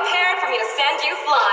prepared for me to send you flying.